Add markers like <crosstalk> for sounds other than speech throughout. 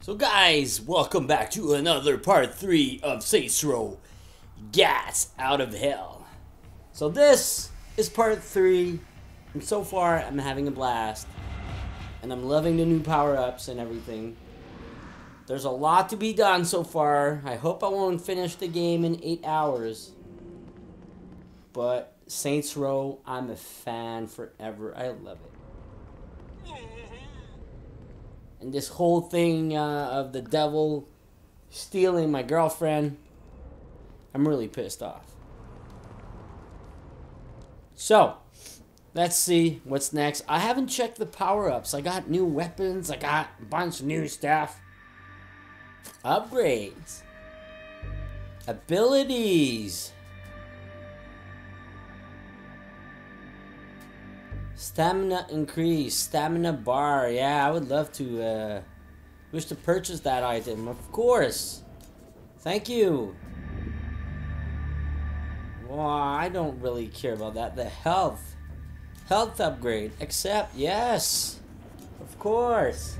So guys, welcome back to another part 3 of Saints Row Gat Out of Hell. So this is part 3, and so far I'm having a blast. And I'm loving the new power-ups and everything. There's a lot to be done so far. I hope I won't finish the game in 8 hours. But Saints Row, I'm a fan forever. I love it. And this whole thing uh, of the devil stealing my girlfriend, I'm really pissed off. So, let's see what's next. I haven't checked the power ups. I got new weapons, I got a bunch of new stuff. Upgrades. Abilities. Stamina increase, stamina bar. Yeah, I would love to uh, wish to purchase that item. Of course. Thank you. Well, I don't really care about that. The health. Health upgrade. Accept. Yes. Of course.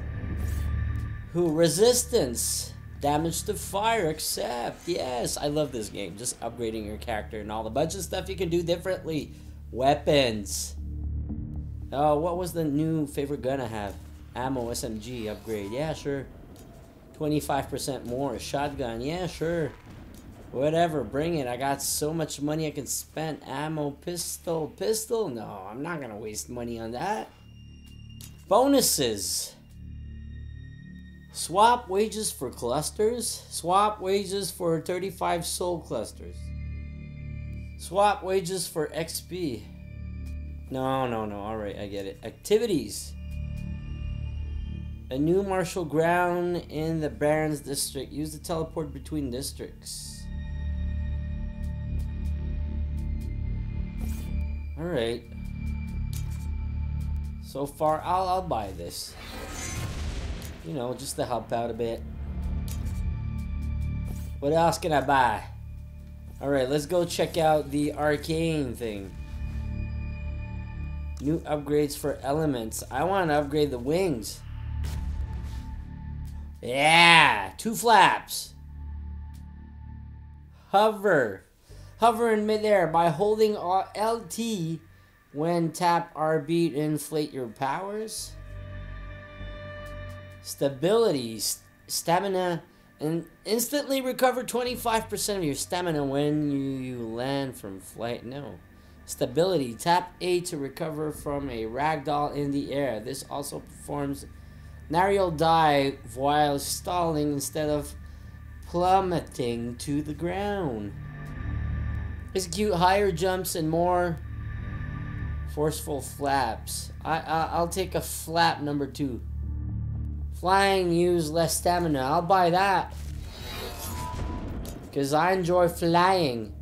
Who? Resistance. Damage to fire. Accept. Yes. I love this game. Just upgrading your character and all the bunch of stuff you can do differently. Weapons. Oh, what was the new favorite gun I have? Ammo SMG upgrade. Yeah, sure. 25% more. Shotgun. Yeah, sure. Whatever, bring it. I got so much money I can spend. Ammo, pistol, pistol? No, I'm not gonna waste money on that. Bonuses. Swap wages for clusters. Swap wages for 35 soul clusters. Swap wages for XP. No, no, no. All right, I get it. Activities. A new martial ground in the Barons district. Use the teleport between districts. All right. So far, I'll I'll buy this. You know, just to help out a bit. What else can I buy? All right, let's go check out the arcane thing. New upgrades for elements. I want to upgrade the wings. Yeah, two flaps. Hover. Hover in midair by holding LT when tap RB to inflate your powers. Stability, stamina, and instantly recover 25% of your stamina when you, you land from flight. No. Stability. Tap A to recover from a ragdoll in the air. This also performs aerial dive while stalling instead of plummeting to the ground. Execute higher jumps and more forceful flaps. I, I I'll take a flap number two. Flying use less stamina. I'll buy that. Because I enjoy flying.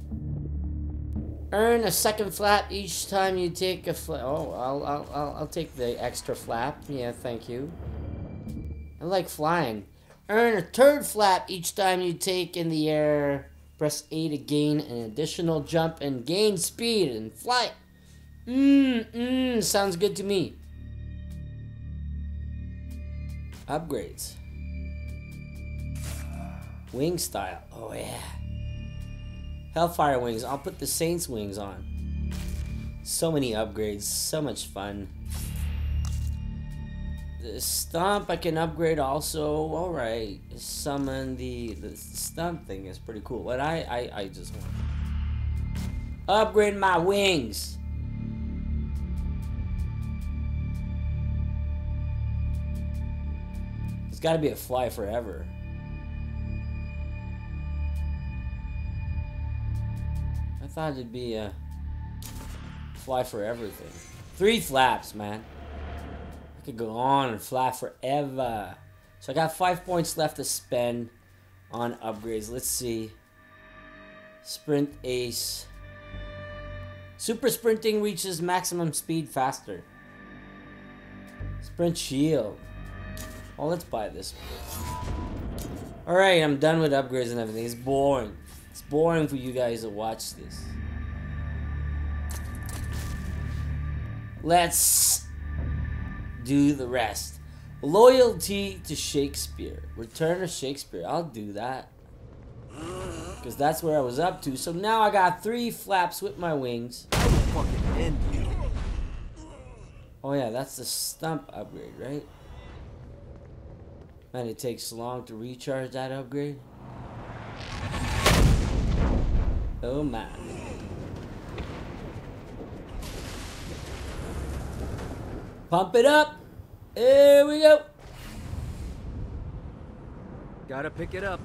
Earn a second flap each time you take a flap. Oh, I'll, I'll, I'll, I'll take the extra flap. Yeah, thank you. I like flying. Earn a third flap each time you take in the air. Press A to gain an additional jump and gain speed and fly. Mmm, mmm, sounds good to me. Upgrades. Wing style. Oh, yeah. Hellfire wings. I'll put the Saints wings on. So many upgrades. So much fun. The stomp I can upgrade also. Alright. Summon the, the stomp thing is pretty cool. But I, I, I just want upgrade my wings. It's got to be a fly forever. Thought it'd be a fly for everything. Three flaps, man. I could go on and fly forever. So I got five points left to spend on upgrades. Let's see. Sprint Ace. Super sprinting reaches maximum speed faster. Sprint Shield. Oh, let's buy this Alright, I'm done with upgrades and everything. It's boring. It's boring for you guys to watch this. Let's do the rest. Loyalty to Shakespeare. Return to Shakespeare. I'll do that. Because that's where I was up to. So now I got three flaps with my wings. I will fucking end you. Oh yeah, that's the stump upgrade, right? Man, it takes long to recharge that upgrade. Oh my. Pump it up. Here we go. Gotta pick it up.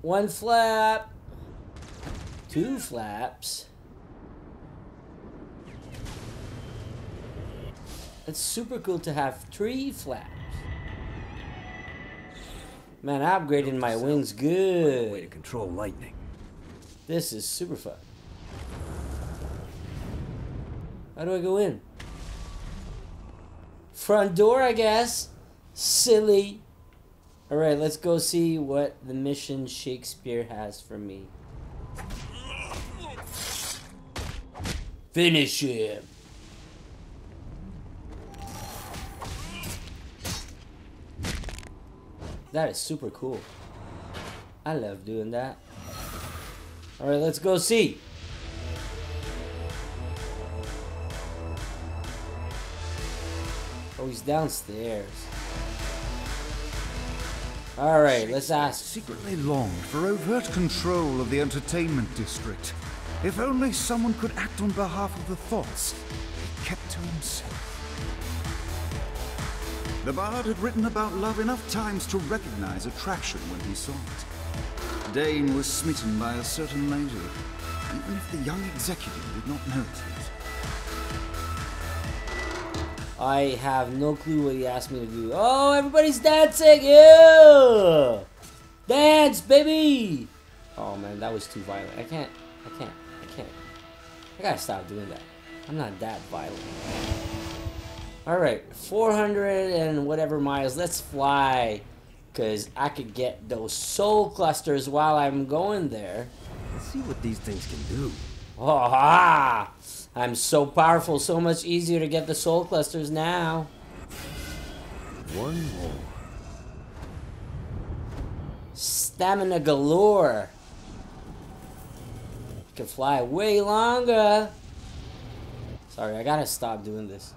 One flap. Two flaps. It's super cool to have three flaps. Man, I upgraded my wings good. Way to control lightning. This is super fun. How do I go in? Front door, I guess. Silly. Alright, let's go see what the mission Shakespeare has for me. Finish him. That is super cool. I love doing that. Alright, let's go see. Oh, he's downstairs. Alright, let's ask. secretly longed for overt control of the entertainment district. If only someone could act on behalf of the thoughts he kept to himself. The bard had written about love enough times to recognize attraction when he saw it. Dane was smitten by a certain lady, even if the young executive did not know it. I have no clue what he asked me to do. Oh, everybody's dancing! Ew! Dance, baby! Oh man, that was too violent. I can't, I can't, I can't. I gotta stop doing that. I'm not that violent. Alright, 400 and whatever miles. Let's fly. Because I could get those soul clusters while I'm going there. Let's see what these things can do. Oh, ha! I'm so powerful, so much easier to get the soul clusters now. One more. Stamina galore. Can fly way longer. Sorry, I gotta stop doing this.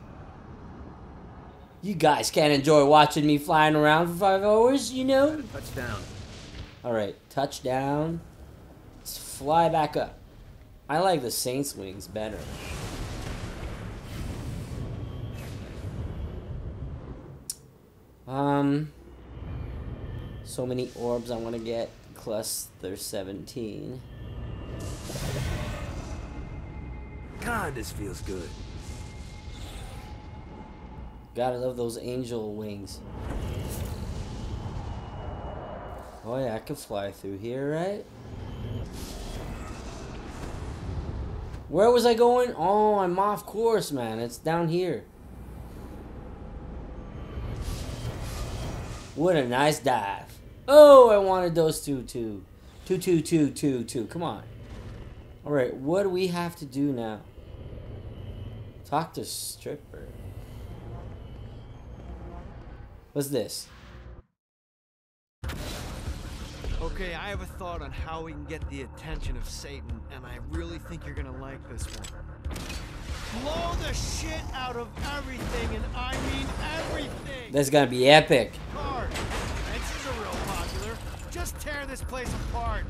You guys can't enjoy watching me flying around for five hours, you know? Touchdown. Alright, touchdown. Let's fly back up. I like the Saints wings better. Um, so many orbs I want to get. Cluster 17. God, this feels good. Gotta love those angel wings. Oh yeah, I can fly through here, right? Where was I going? Oh, I'm off course, man. It's down here. What a nice dive. Oh, I wanted those two, too. Two, two, two, two, two. Come on. Alright, what do we have to do now? Talk to stripper. What's this? Okay, I have a thought on how we can get the attention of Satan, and I really think you're gonna like this one. Blow the shit out of everything, and I mean everything! That's gonna be epic. Cars, fences are real popular. Just tear this place apart.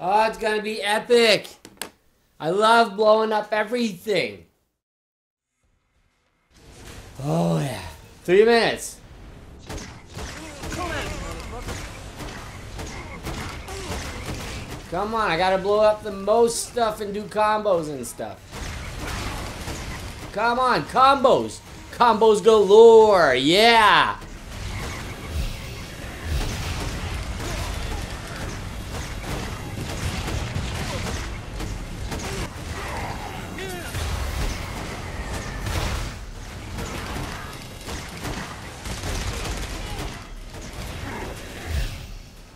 Oh, it's gonna be epic. I love blowing up everything. Oh, yeah. Three minutes. Come on, I gotta blow up the most stuff and do combos and stuff. Come on, combos. Combos galore, yeah.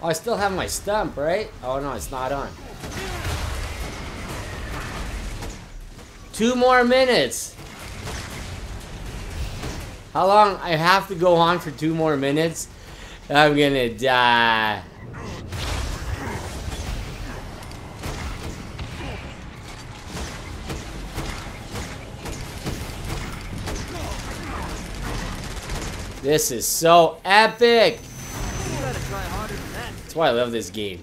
Oh, I still have my stump, right? Oh no, it's not on. Two more minutes. How long? I have to go on for two more minutes. I'm gonna die. This is so epic! That's why I love this game.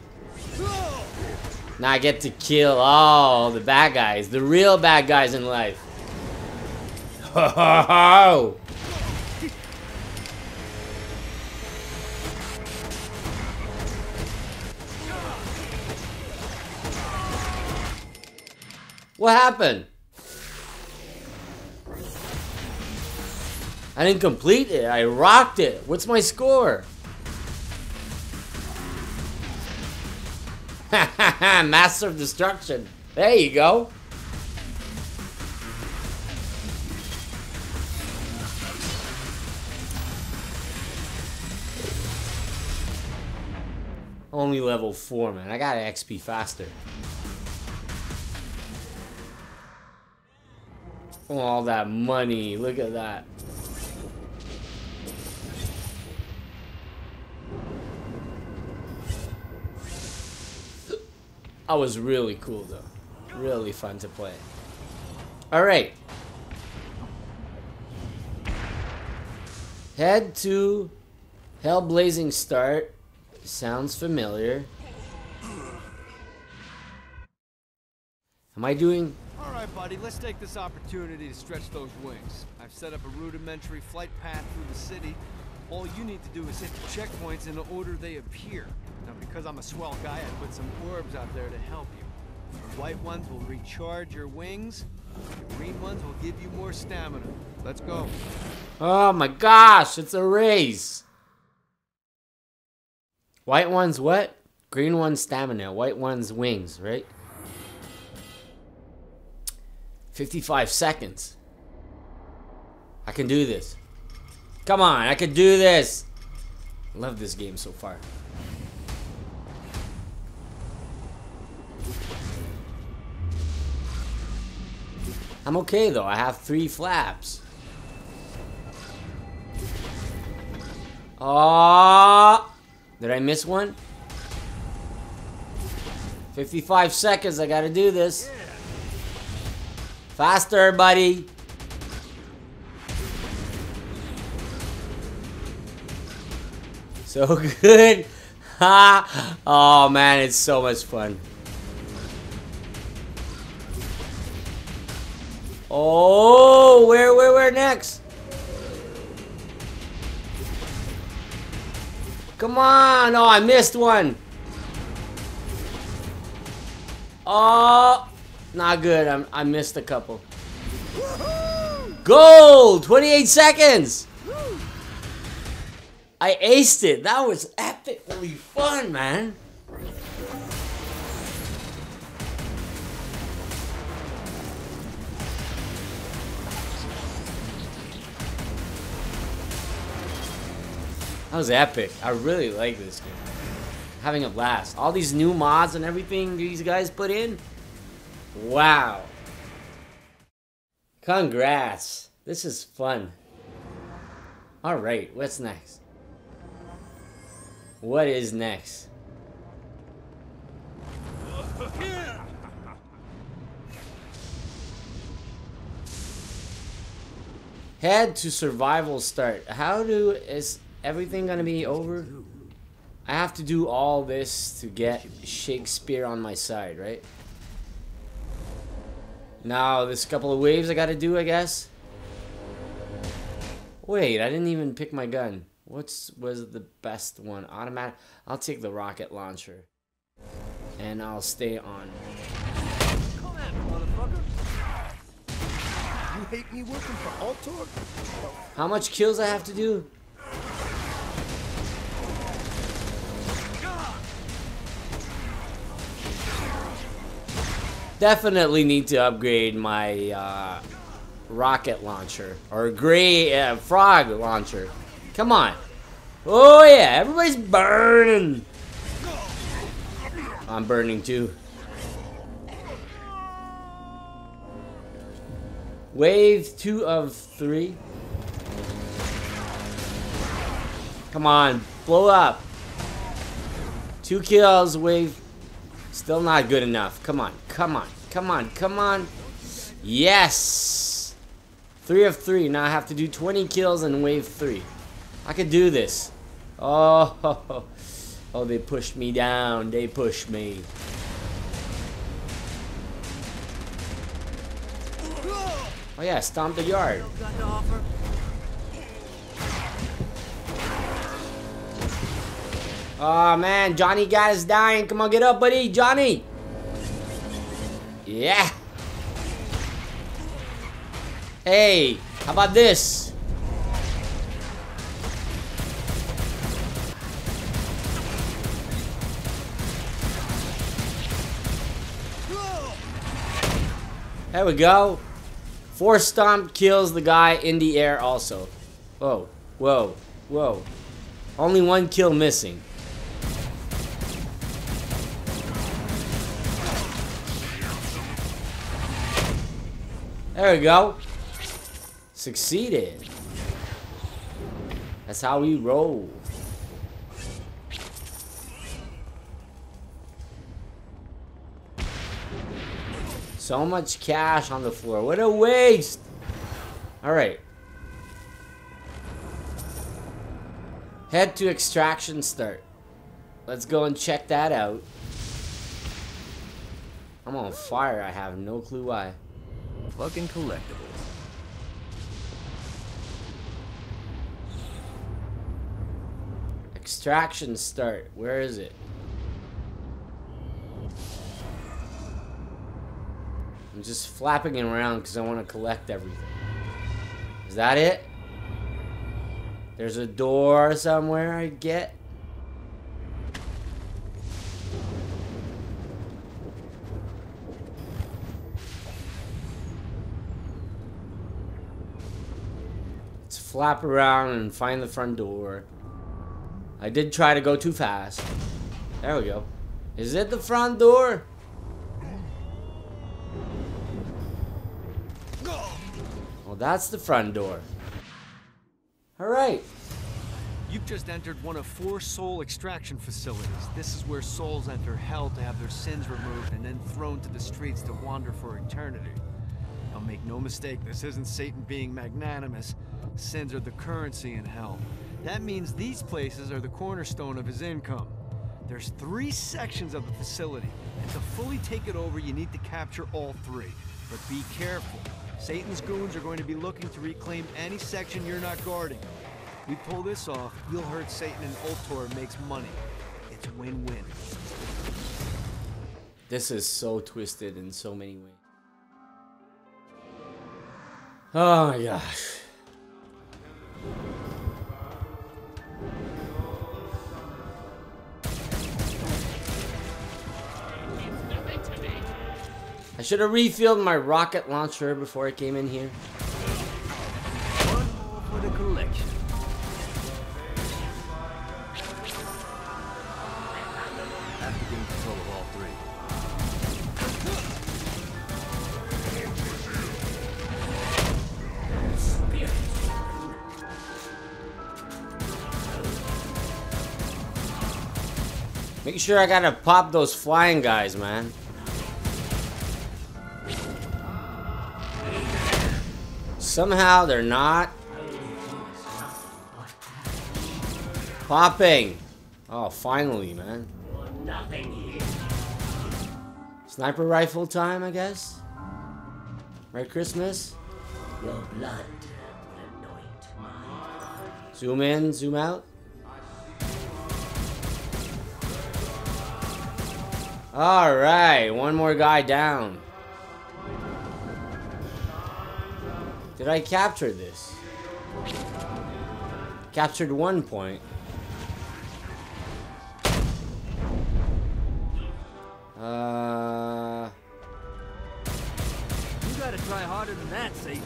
Now I get to kill all the bad guys, the real bad guys in life. Ho ho ho! What happened? I didn't complete it. I rocked it. What's my score? <laughs> Master of Destruction. There you go. Only level 4, man. I got XP faster. All that money. Look at that. That was really cool though. Really fun to play. Alright. Head to Hellblazing Start. Sounds familiar. Am I doing... Alright, buddy, let's take this opportunity to stretch those wings. I've set up a rudimentary flight path through the city. All you need to do is hit the checkpoints in the order they appear. Now, because I'm a swell guy, I put some orbs out there to help you. The white ones will recharge your wings. The green ones will give you more stamina. Let's go. Oh my gosh, it's a race. White one's what? Green one's stamina. White one's wings, right? 55 seconds. I can do this. Come on, I can do this. Love this game so far. I'm okay though. I have three flaps. Oh, did I miss one? 55 seconds. I gotta do this. Faster, buddy. So <laughs> good. <laughs> Oh man, it's so much fun. Oh, where, where, where next? Come on! Oh, I missed one. Oh, not good. I'm, I missed a couple. Gold! 28 seconds! I aced it. That was epically fun, man. That was epic. I really like this game. Having a blast. All these new mods and everything these guys put in. Wow. Congrats. This is fun. Alright, what's next? What is next? Head to survival start. How do is everything gonna be over? I have to do all this to get Shakespeare on my side, right? Now, this couple of waves I gotta do, I guess. Wait, I didn't even pick my gun. What's was the best one? Automatic. I'll take the rocket launcher. And I'll stay on. Come at me, motherfucker. You hate me working for Ultor? How much kills I have to do? Definitely need to upgrade my uh, rocket launcher or gray uh, frog launcher. Come on. Oh yeah, everybody's burning. I'm burning too. Wave two of three. Come on, blow up. Two kills, wave. Still not good enough. Come on, come on, come on, come on. Yes! Three of three. Now I have to do 20 kills in wave three. I could do this. Oh, <laughs> oh, they pushed me down. They pushed me. Oh yeah, stomp the yard. Oh man, Johnny got us dying. Come on, get up, buddy. Johnny. Yeah. Hey, how about this? There we go. Four stomp kills the guy in the air also. Whoa, whoa, whoa. Only one kill missing. There we go. Succeeded. That's how we roll. So much cash on the floor. What a waste. All right. Head to extraction start. Let's go and check that out. I'm on fire. I have no clue why. Fucking collectibles. Extraction start. Where is it? I'm just flapping it around because I want to collect everything. Is that it? There's a door somewhere I get. Flap around and find the front door. I did try to go too fast. There we go. Is it the front door? Well, that's the front door. Alright. You've just entered one of four soul extraction facilities. This is where souls enter hell to have their sins removed and then thrown to the streets to wander for eternity. Now make no mistake, this isn't Satan being magnanimous. Sins are the currency in hell. That means these places are the cornerstone of his income. There's three sections of the facility, and to fully take it over, you need to capture all three. But be careful. Satan's goons are going to be looking to reclaim any section you're not guarding. We pull this off, you'll hurt Satan and Ultor makes money. It's win-win. This is so twisted in so many ways. Oh my gosh. I should have refilled my rocket launcher before I came in here. One more for the collection. Make sure I gotta pop those flying guys, man. Somehow they're not popping. Oh, finally, man. Sniper rifle time, I guess. Merry Christmas. Your blood anoint my Zoom in, zoom out. All right, one more guy down. Did I capture this? Captured one point. Uh, You gotta try harder than that, Satan.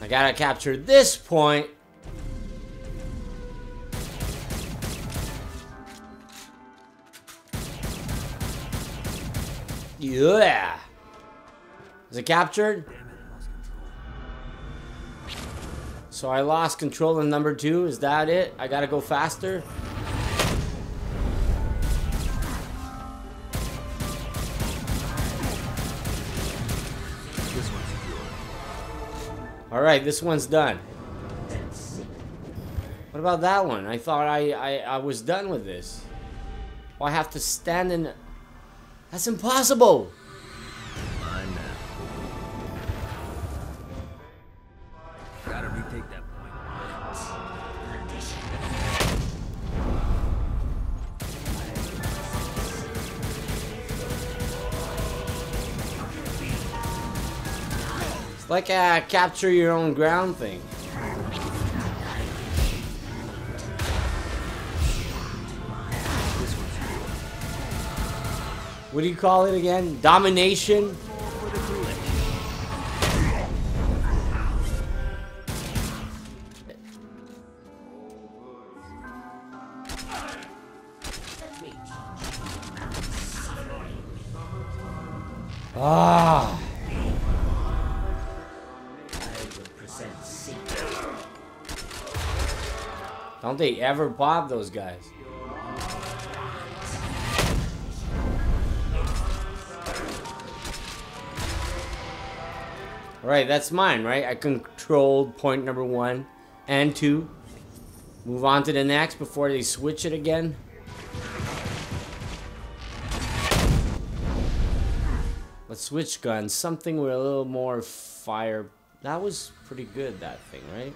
I gotta capture this point. Yeah. Is it captured? So I lost control in number two. Is that it? I gotta go faster? Alright, this one's done. What about that one? I thought I, I, I was done with this. Well, I have to stand in... That's impossible! Like a capture your own ground thing. What do you call it again? Domination? Ah! Don't they ever bob those guys? Alright, that's mine, right? I controlled point number one and two. Move on to the next before they switch it again. Let's switch guns. Something with a little more fire. That was pretty good, that thing, right?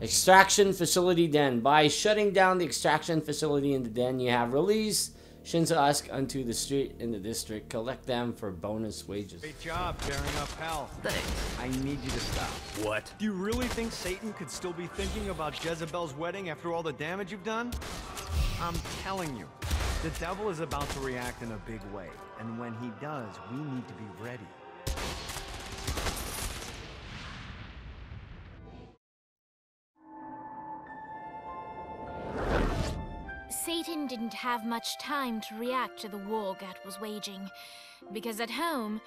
Extraction facility den. By shutting down the extraction facility in the den, you have released Shinzo Asuka onto the street in the district. Collect them for bonus wages. Great job bearing up hell. Thanks. I need you to stop. What? Do you really think Satan could still be thinking about Jezebel's wedding after all the damage you've done? I'm telling you, the devil is about to react in a big way, and when he does, we need to be ready. Satan didn't have much time to react to the war Gat was waging, because at home,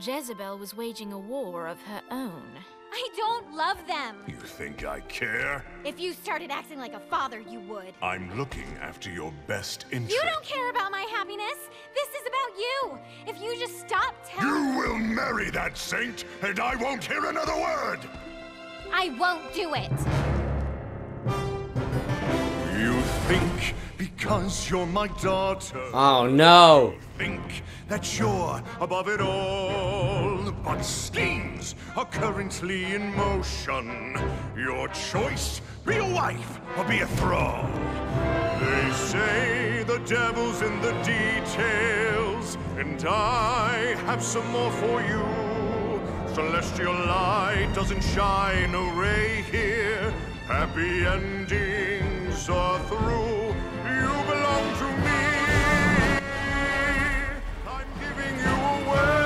Jezebel was waging a war of her own. I don't love them. You think I care? If you started acting like a father, you would. I'm looking after your best interest. You don't care about my happiness. This is about you. If you just stop telling You will marry that saint, and I won't hear another word! I won't do it. Think because you're my daughter, Oh no! think that you're above it all. But schemes are currently in motion. Your choice be a wife or be a thrall. They say the devil's in the details, and I have some more for you. Celestial light doesn't shine a ray here. Happy endings are through. You belong to me. I'm giving you away.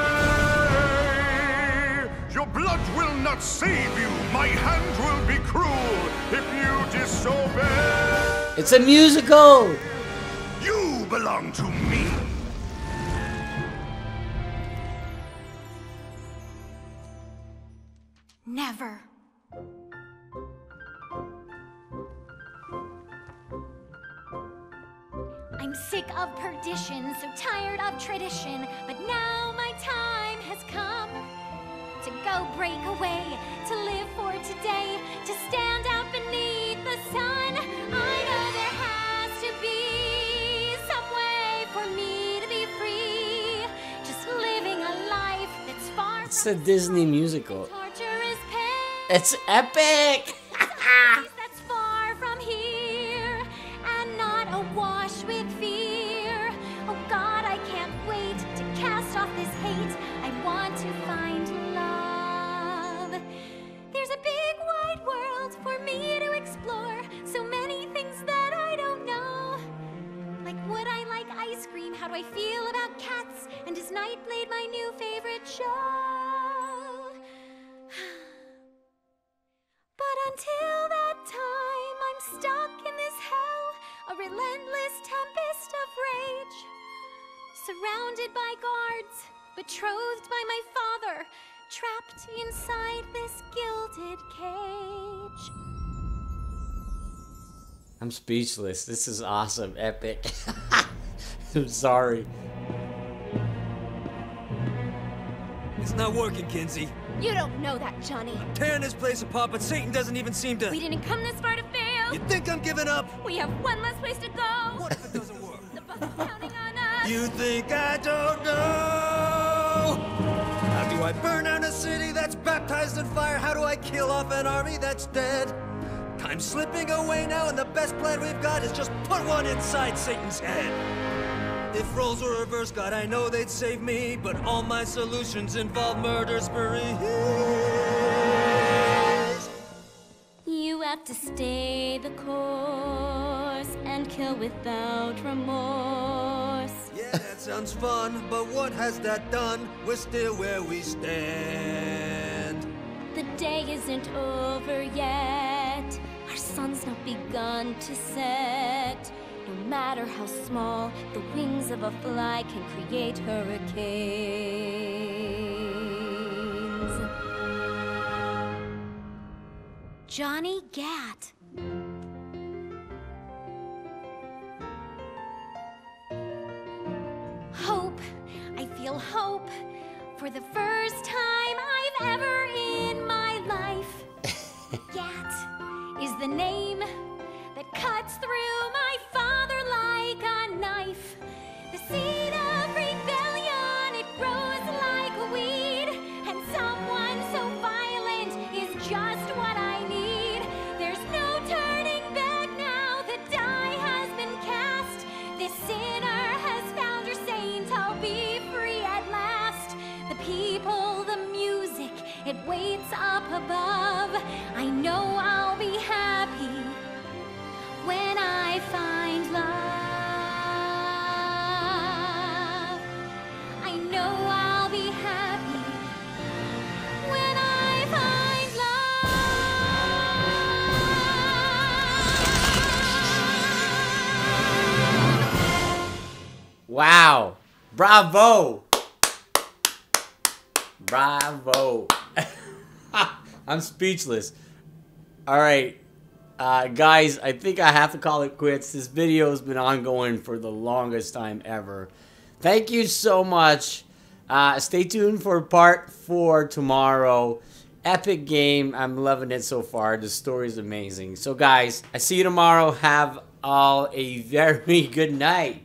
Your blood will not save you. My hand will be cruel if you disobey. It's a musical! You belong to me. Of tradition, but now my time has come to go break away, to live for today, to stand out beneath the sun. I know there has to be some way for me to be free, just living a life that's far It's from a Disney musical. It's epic! Surrounded by guards, betrothed by my father, trapped inside this gilded cage. I'm speechless. This is awesome. Epic. <laughs> I'm sorry. It's not working, Kinzie. You don't know that, Johnny. I'm Tearing this place apart, but Satan doesn't even seem to. We didn't come this far to fail. You think I'm giving up? We have one less place to go. What if it doesn't work? The Boss is counting on us. You think I don't know? How do I burn down a city that's baptized in fire? How do I kill off an army that's dead? Time's slipping away now, and the best plan we've got is just put one inside Satan's head. If roles were reversed, God, I know they'd save me, but all my solutions involve murder sprees. You have to stay the course and kill without remorse. That sounds fun, but what has that done? We're still where we stand. The day isn't over yet. Our sun's not begun to set. No matter how small, the wings of a fly can create hurricanes. Johnny Gat. For the first time I've ever in my life. <laughs> Gat is the name that cuts through my father up above. I know I'll be happy when I find love. I know I'll be happy when I find love. Wow. Bravo. Bravo. I'm speechless. All right. Uh, guys, I think I have to call it quits. This video has been ongoing for the longest time ever. Thank you so much. Uh, stay tuned for part four tomorrow. Epic game. I'm loving it so far. The story is amazing. So, guys, I see you tomorrow. Have all a <laughs> very good night.